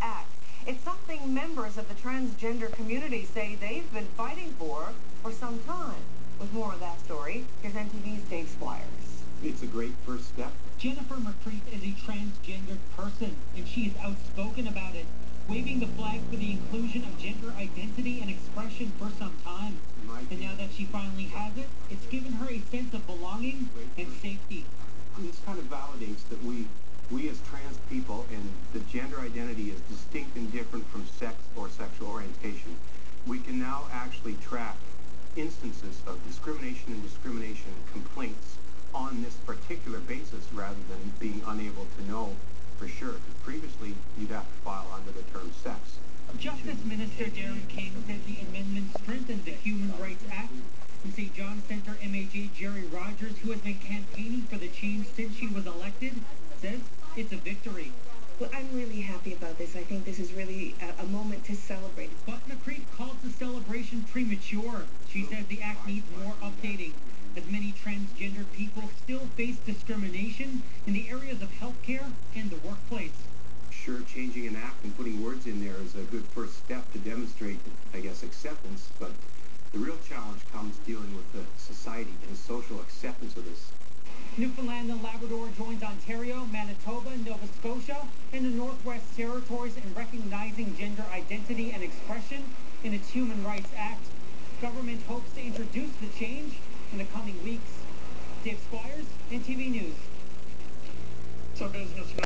Act. It's something members of the transgender community say they've been fighting for for some time. With more of that story, here's NTV's Dave Squires. It's a great first step. Jennifer McCreath is a transgendered person, and she is outspoken about it, waving the flag for the inclusion of gender identity and expression for some time. And now that she finally has it, it's given her a sense of belonging and safety. This kind of validates that we, we as trans people and the gender identity is distinct and different from sex or sexual orientation. We can now actually track instances of discrimination and discrimination complaints on this particular basis rather than being unable to know for sure. Because previously, you'd have to file under the term sex. Justice Minister Darin King said the amendment strengthens the Human Rights Act. And St. John Center MHA Gerry Rogers, who has been campaigning for the change since she was elected, says it's a victory. Well, I'm really happy about this. I think this is really a, a moment to celebrate. But McCreath calls the celebration premature. She says the act needs more updating, as many transgender people still face discrimination in the areas of healthcare and the workplace. Sure, changing an act and putting words in there is a good first step to demonstrate, I guess, acceptance, but the real challenge comes dealing with the society and social acceptance of this. Newfoundland and Labrador joins Ontario, Manitoba, Nova Scotia, and the Northwest Territories in recognizing gender identity and expression in its Human Rights Act. Government hopes to introduce the change in the coming weeks. Dave Squires, NTV News. So business